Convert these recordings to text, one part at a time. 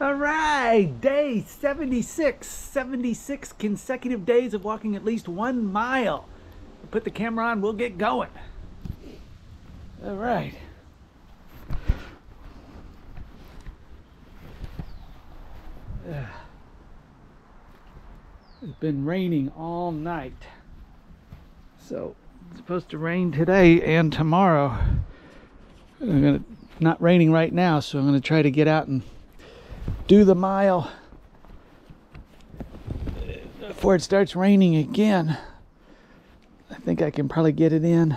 All right, day 76. 76 consecutive days of walking at least one mile. Put the camera on, we'll get going. All right. It's been raining all night. So it's supposed to rain today and tomorrow. I'm gonna not raining right now, so I'm gonna try to get out and do the mile before it starts raining again. I think I can probably get it in.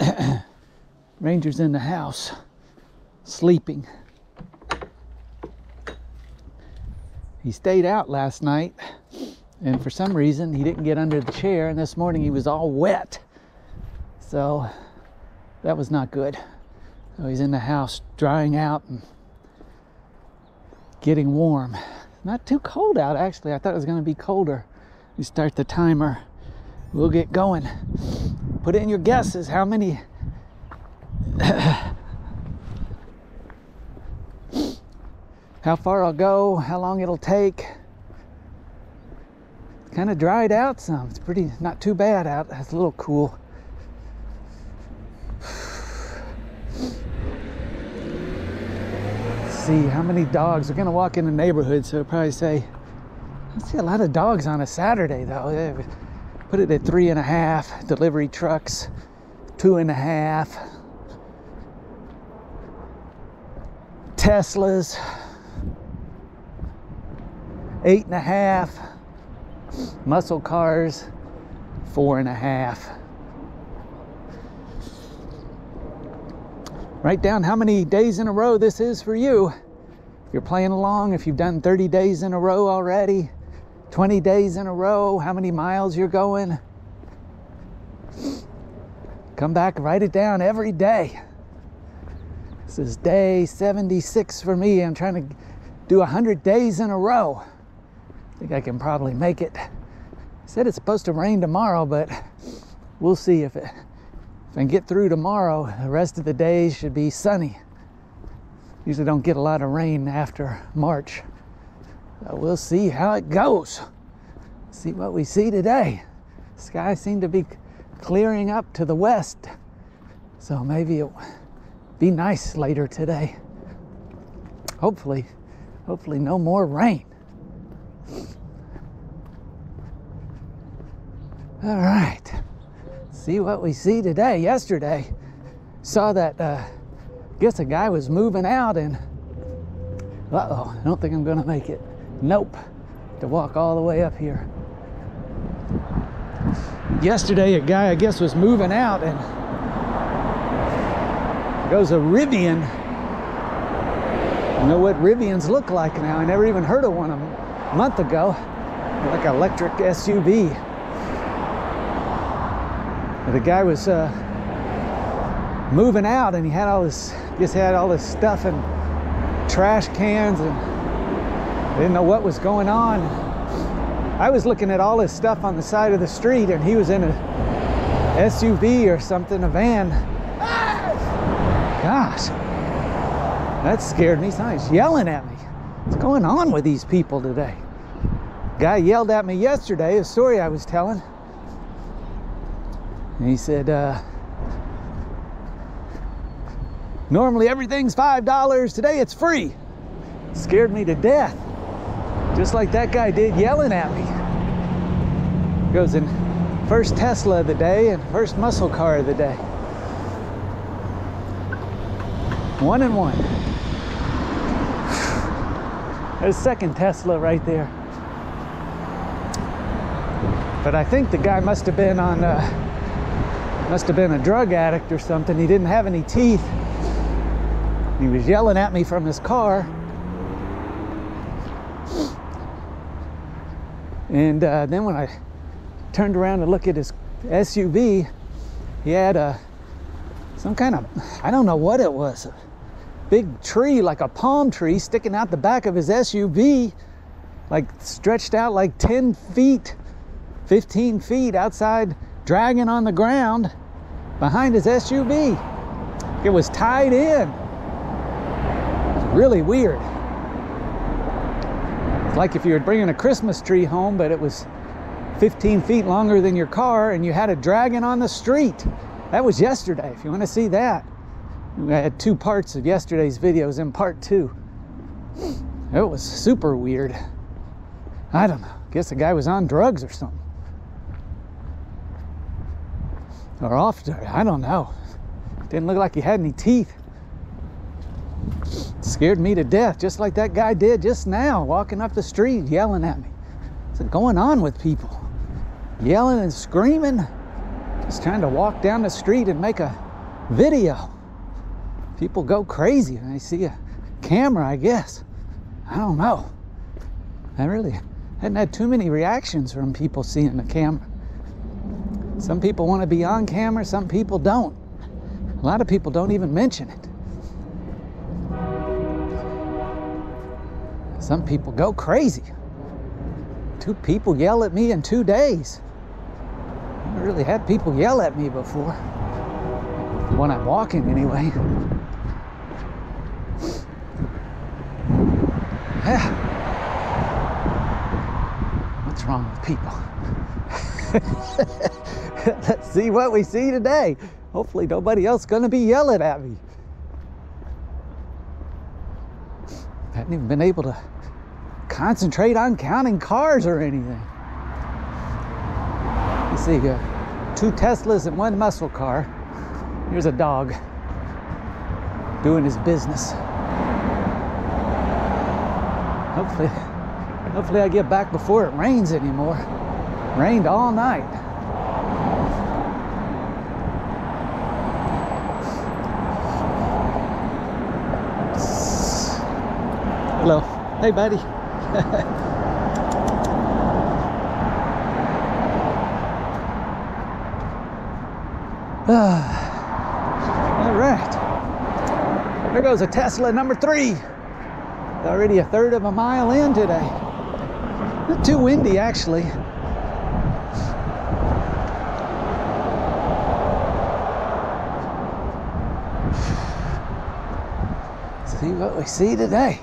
Ranger's in the house, sleeping. He stayed out last night, and for some reason, he didn't get under the chair, and this morning he was all wet. So that was not good. So he's in the house drying out and getting warm. Not too cold out, actually. I thought it was going to be colder. You start the timer. We'll get going. Put in your guesses. How many? how far I'll go, how long it'll take. Kind of dried out some. It's pretty, not too bad out. It's a little cool. See how many dogs. We're gonna walk in the neighborhood, so probably say, I see a lot of dogs on a Saturday though. Put it at three and a half. Delivery trucks, two and a half. Teslas, eight and a half. Muscle cars, four and a half. Write down how many days in a row this is for you. If you're playing along, if you've done 30 days in a row already, 20 days in a row, how many miles you're going. Come back, write it down every day. This is day 76 for me. I'm trying to do 100 days in a row. I think I can probably make it. said it's supposed to rain tomorrow, but we'll see if it if I get through tomorrow, the rest of the days should be sunny. Usually don't get a lot of rain after March. So we'll see how it goes. See what we see today. Sky seemed to be clearing up to the west. So maybe it'll be nice later today. Hopefully, hopefully no more rain. All right see what we see today. Yesterday, saw that, uh, guess a guy was moving out and, uh oh, I don't think I'm gonna make it. Nope, to walk all the way up here. Yesterday, a guy, I guess, was moving out and goes a Rivian. I know what Rivians look like now. I never even heard of one a month ago, like electric SUV the guy was uh, moving out and he had all this, just had all this stuff and trash cans and didn't know what was going on. I was looking at all this stuff on the side of the street and he was in a SUV or something, a van. Gosh, that scared me. He's yelling at me. What's going on with these people today? Guy yelled at me yesterday, a story I was telling. And he said, uh, normally everything's $5, today it's free. Scared me to death. Just like that guy did yelling at me. Goes in first Tesla of the day and first muscle car of the day. One and one. There's second Tesla right there. But I think the guy must have been on uh, must have been a drug addict or something. He didn't have any teeth. He was yelling at me from his car. And uh, then when I turned around to look at his SUV, he had a some kind of I don't know what it was. A big tree like a palm tree sticking out the back of his SUV like stretched out like 10 feet 15 feet outside dragging on the ground behind his SUV. It was tied in. Really weird. It's like if you were bringing a Christmas tree home, but it was 15 feet longer than your car and you had a dragon on the street. That was yesterday, if you want to see that. I had two parts of yesterday's videos in part two. It was super weird. I don't know. Guess the guy was on drugs or something. Or off, I don't know. Didn't look like he had any teeth. Scared me to death, just like that guy did just now, walking up the street yelling at me. What's going on with people? Yelling and screaming, just trying to walk down the street and make a video. People go crazy when they see a camera, I guess. I don't know. I really hadn't had too many reactions from people seeing the camera. Some people want to be on camera, some people don't. A lot of people don't even mention it. Some people go crazy. Two people yell at me in two days. I really had people yell at me before. When I'm walking, anyway. Yeah. What's wrong with people? Let's see what we see today. Hopefully nobody else gonna be yelling at me. I hadn't even been able to concentrate on counting cars or anything. You see, uh, two Teslas and one muscle car. Here's a dog doing his business. Hopefully, hopefully I get back before it rains anymore. Rained all night. Hello. Hey, buddy. All right. There goes a Tesla number three. Already a third of a mile in today. Not too windy, actually. See what we see today.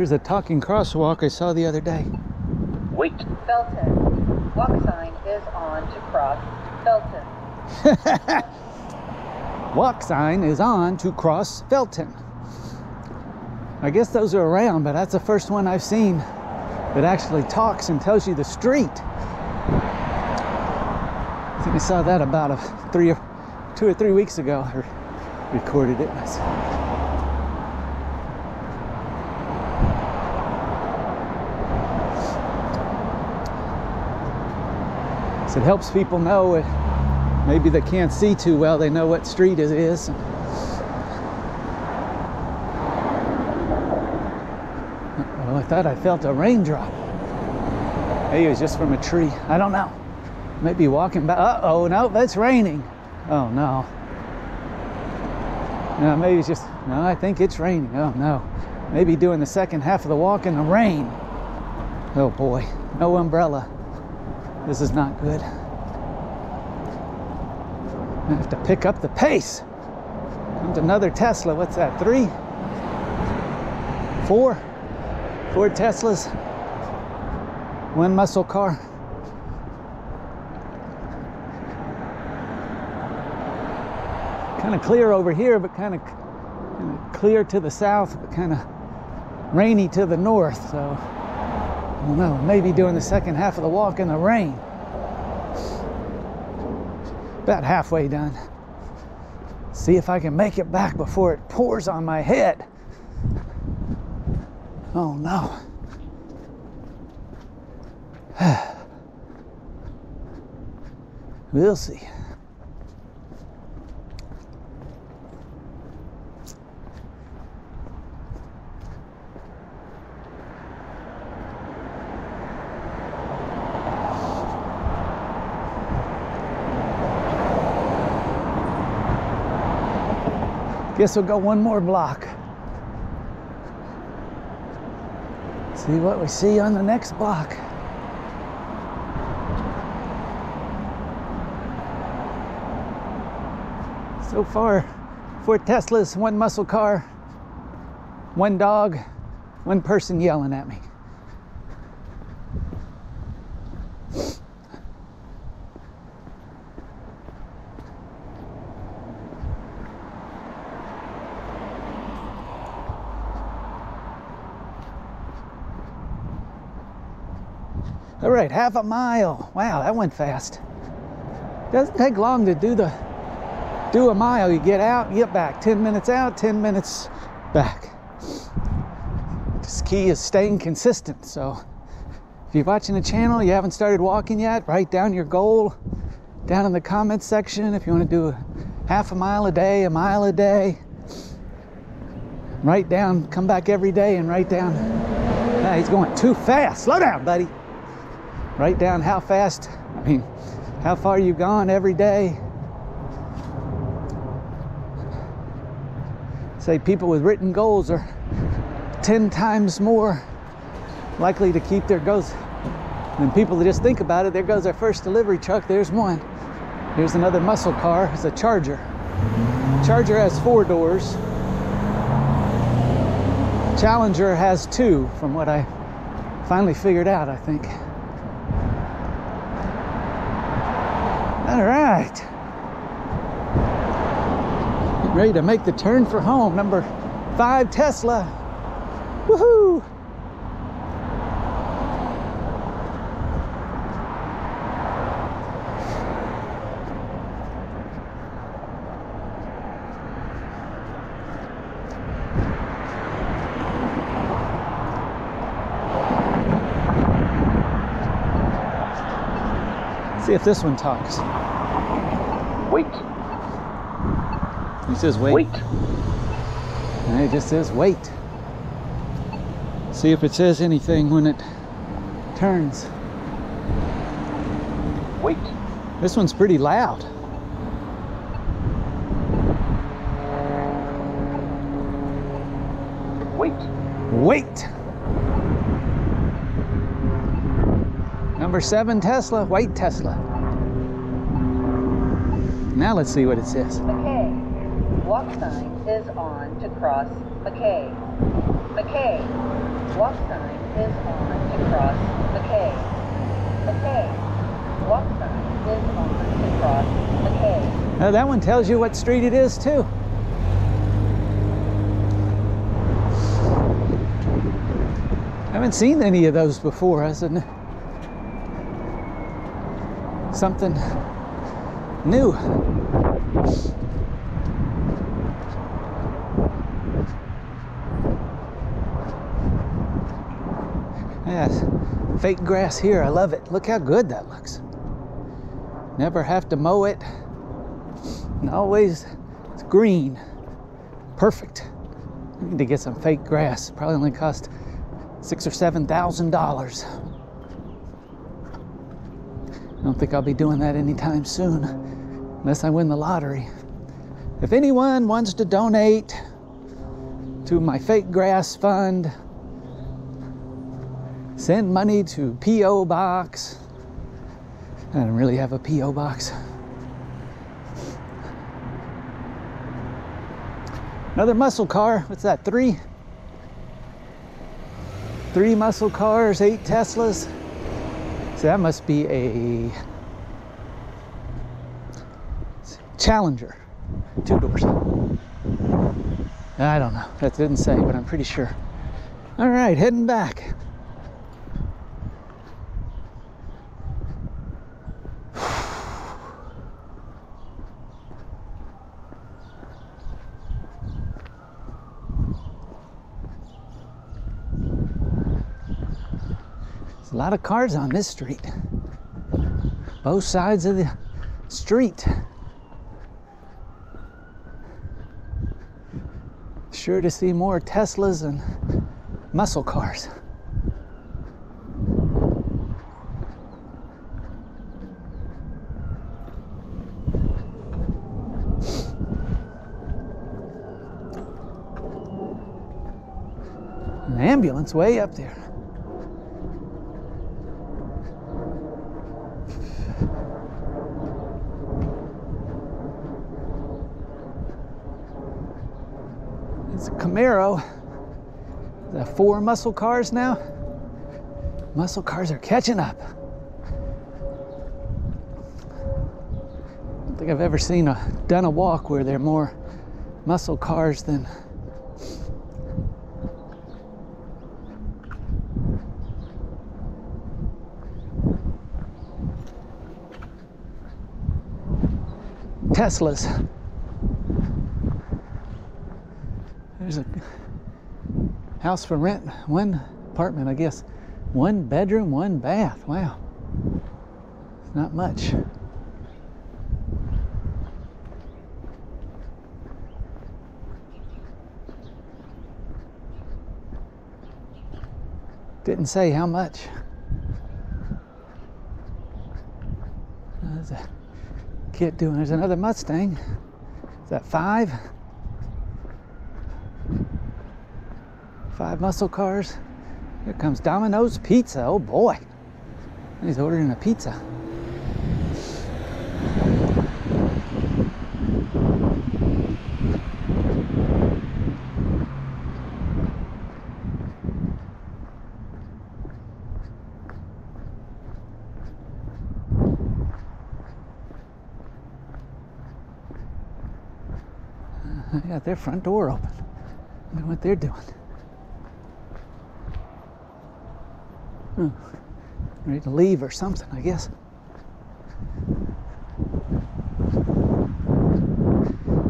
Here's a talking crosswalk I saw the other day. Wait. Felton. Walk sign is on to cross Felton. Walk sign is on to cross Felton. I guess those are around, but that's the first one I've seen that actually talks and tells you the street. I think I saw that about a three or two or three weeks ago. I recorded it. So it helps people know it. Maybe they can't see too well, they know what street it is. Oh, I thought I felt a raindrop. Maybe it was just from a tree. I don't know. Maybe walking back. Uh oh, no, that's raining. Oh no. No, maybe it's just, no, I think it's raining. Oh no. Maybe doing the second half of the walk in the rain. Oh boy, no umbrella. This is not good. I have to pick up the pace. Comes another Tesla. What's that? Three? Four? Four Teslas. One muscle car. Kind of clear over here, but kind of, kind of clear to the south, but kind of rainy to the north. So I don't know, maybe doing the second half of the walk in the rain. About halfway done. See if I can make it back before it pours on my head. Oh no. we'll see. Guess we'll go one more block. See what we see on the next block. So far, four Teslas, one muscle car, one dog, one person yelling at me. Right, half a mile. Wow, that went fast. Doesn't take long to do the do a mile. You get out, get back. 10 minutes out, 10 minutes back. This key is staying consistent. So if you're watching the channel, you haven't started walking yet, write down your goal down in the comments section if you want to do half a mile a day, a mile a day. Write down, come back every day and write down. He's going too fast. Slow down, buddy. Write down how fast, I mean, how far you've gone every day. Say people with written goals are 10 times more likely to keep their goals than people that just think about it. There goes our first delivery truck. There's one. Here's another muscle car. It's a Charger. Charger has four doors. Challenger has two, from what I finally figured out, I think. All right. Getting ready to make the turn for home. Number five Tesla. Woohoo! See if this one talks. Wait. He says wait. Wait. And it just says wait. See if it says anything when it turns. Wait. This one's pretty loud. Wait. Wait. Number seven Tesla, white Tesla. Now let's see what it says. McKay. Walk sign is on to cross McKay. McKay. Walk sign is on to cross McKay. McKay. Walk sign is on to cross McKay. Now that one tells you what street it is too. I haven't seen any of those before. That's a, something new. Yes, fake grass here. I love it. Look how good that looks. Never have to mow it. And always it's green. Perfect. I need to get some fake grass. Probably only cost six or seven thousand dollars. I don't think I'll be doing that anytime soon, unless I win the lottery. If anyone wants to donate to my fake grass fund, send money to P.O. Box. I don't really have a P.O. Box. Another muscle car. What's that? Three? Three muscle cars, eight Teslas. So that must be a Challenger. Two doors. I don't know. That didn't say, but I'm pretty sure. All right, heading back. Lot of cars on this street. Both sides of the street. Sure to see more Teslas and muscle cars. An ambulance way up there. Camaro. The four muscle cars now. Muscle cars are catching up. I don't think I've ever seen a done a walk where there are more muscle cars than Teslas. There's a house for rent, one apartment, I guess. One bedroom, one bath. Wow. It's not much. Didn't say how much. There's a kid doing, there's another Mustang. Is that five? Five muscle cars. Here comes Domino's Pizza. Oh boy. He's ordering a pizza. They got their front door open. Look what they're doing. Hmm. Ready to leave or something, I guess.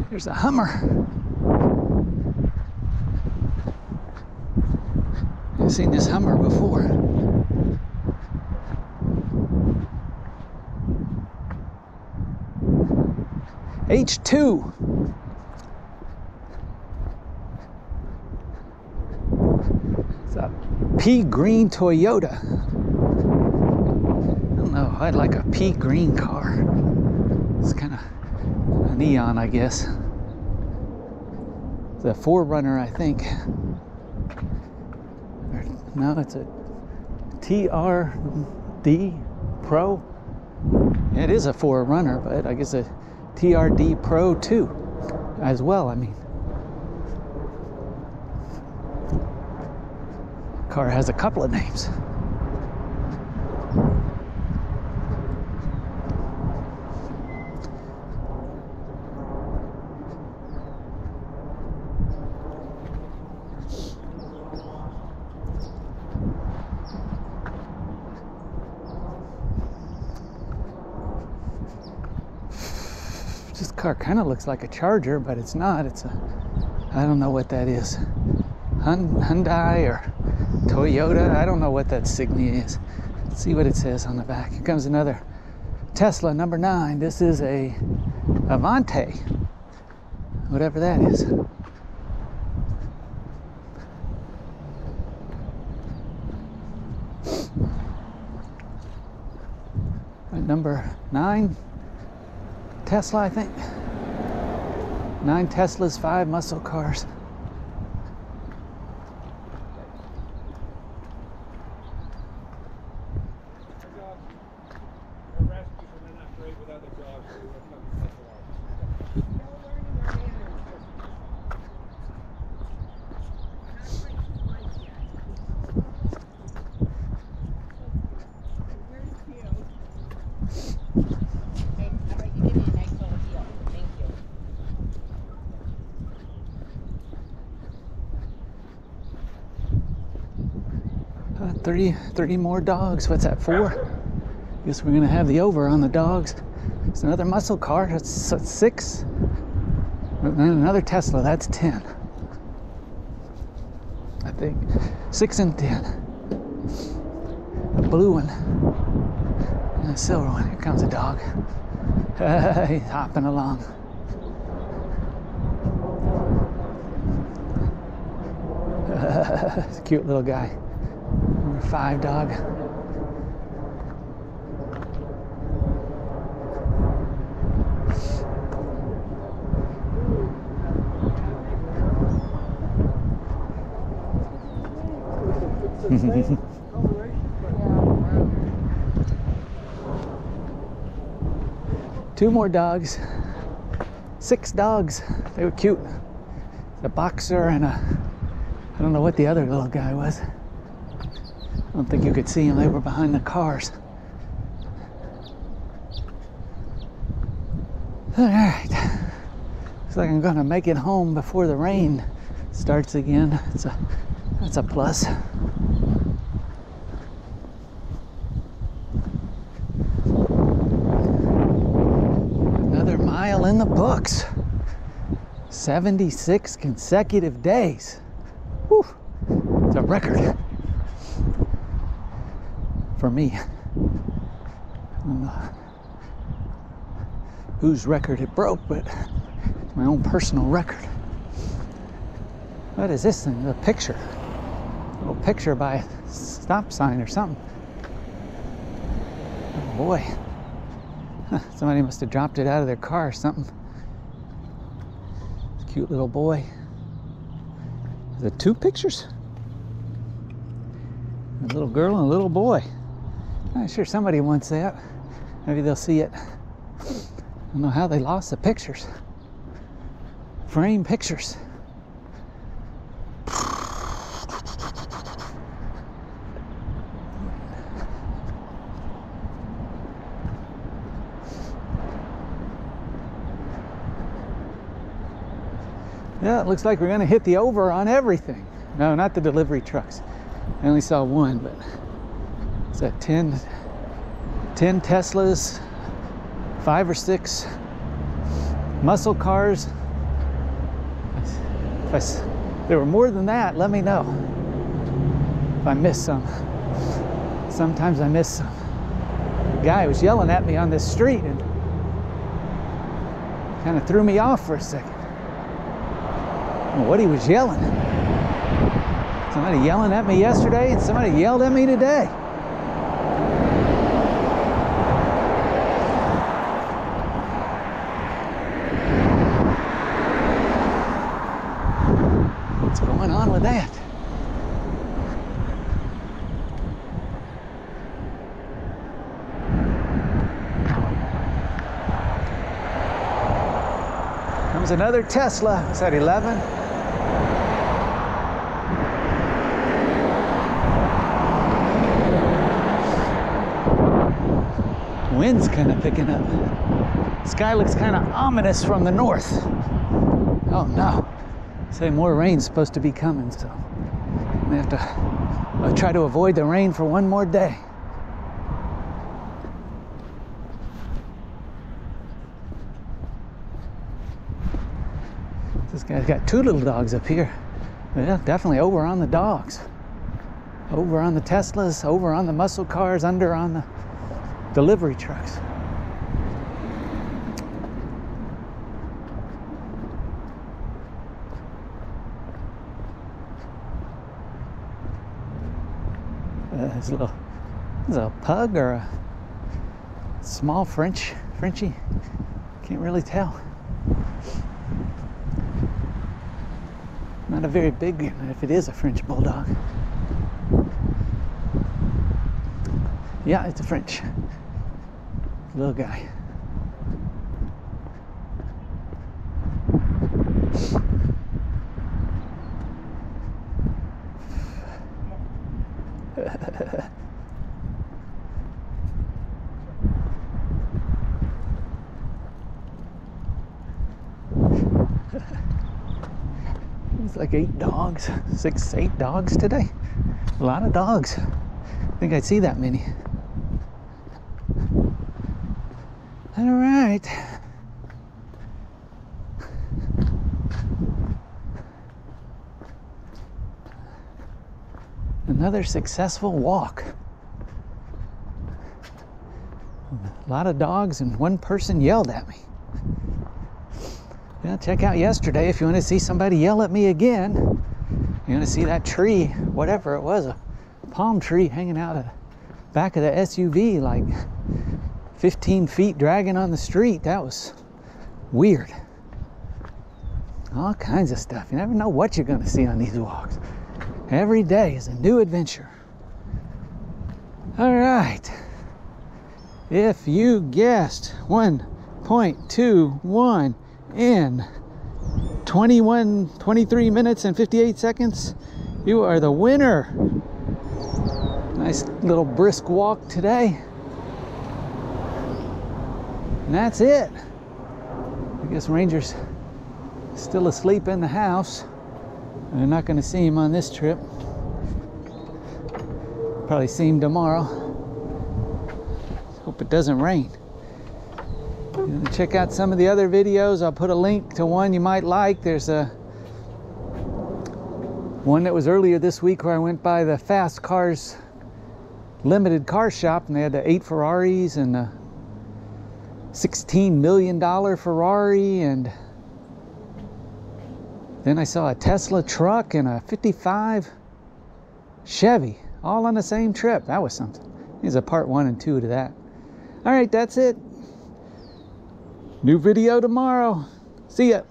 Here's a Hummer. I've seen this Hummer before. H2. It's a pea green Toyota. I don't know. I'd like a pea green car. It's kind of a neon, I guess. It's a 4Runner, I think. No, it's a TRD Pro. It is a 4Runner, but I guess a TRD Pro 2 as well. I mean, car has a couple of names. This car kind of looks like a Charger, but it's not. It's a, I don't know what that is. Hyundai or Toyota. I don't know what that Signia is. Let's see what it says on the back. Here comes another Tesla number nine. This is a Avante, whatever that is. Number nine, Tesla, I think. Nine Teslas, five muscle cars. Our rescues when they're not great with other dogs, so we're fucking specialized. Okay, all right, you give me a nice little deal. Thank you. Uh, Uh, 30, 30 more dogs. What's that, four? Guess we're gonna have the over on the dogs. It's another muscle car. That's, six. And then another Tesla. That's 10. I think. Six and 10. A blue one. And a silver one. Here comes a dog. He's hopping along. It's a cute little guy. Number five dog. Two more dogs. Six dogs. They were cute. a boxer and a I don't know what the other little guy was. I don't think you could see him. They were behind the cars. All right. Looks like I'm gonna make it home before the rain starts again. It's a that's a plus. Another mile in the books. 76 consecutive days. Whew. It's a record for me. Whose record it broke, but it's my own personal record. What is this thing? A picture. A little picture by a stop sign or something. Oh boy. Somebody must have dropped it out of their car or something. Cute little boy. It two pictures? A little girl and a little boy. I'm sure somebody wants that. Maybe they'll see it. I don't know how they lost the pictures. Frame pictures. Yeah, it looks like we're gonna hit the over on everything. No, not the delivery trucks. I only saw one, but it's that 10, 10 Teslas, five or six muscle cars. If I s there were more than that, let me know. If I missed some. Sometimes I miss some. The guy was yelling at me on this street and kind of threw me off for a second. Know what he was yelling. Somebody yelling at me yesterday and somebody yelled at me today. What's going on with that? Comes another Tesla. Is that 11? Wind's kind of picking up. Sky looks kind of ominous from the north. Oh no. Say more rain's supposed to be coming, so we have to uh, try to avoid the rain for one more day. This guy's got two little dogs up here. Yeah, definitely over on the dogs. Over on the Teslas, over on the muscle cars, under on the delivery trucks. Uh, there's a little, there's a pug or a small French, Frenchie. Can't really tell. Not a very big, if it is a French bulldog. Yeah, it's a French. Little guy. It's like eight dogs, six, eight dogs today. A lot of dogs. I think I'd see that many. All Another successful walk. A lot of dogs and one person yelled at me. Yeah, check out yesterday if you want to see somebody yell at me again. You want to see that tree, whatever it was, a palm tree hanging out of the back of the SUV, like 15 feet dragging on the street. That was weird. All kinds of stuff. You never know what you're going to see on these walks. Every day is a new adventure. All right. If you guessed 1.21 in 21, 23 minutes and 58 seconds. You are the winner. Nice little brisk walk today. And that's it. I guess Ranger's still asleep in the house. And They're not going to see him on this trip. Probably see him tomorrow. Hope it doesn't rain. Check out some of the other videos. I'll put a link to one you might like. There's a one that was earlier this week where I went by the Fast Cars limited car shop and they had the eight Ferraris and a 16 million dollar Ferrari and then I saw a Tesla truck and a 55 Chevy all on the same trip. That was something. There's a part one and two to that. All right, that's it. New video tomorrow. See ya.